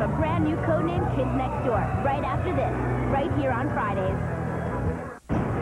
have a brand new codename Kids Next Door right after this, right here on Fridays.